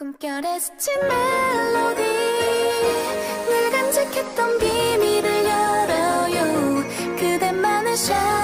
꿈결에 스친 멜로디. 늘 간직했던 비밀을 열어요. 그대만의 샤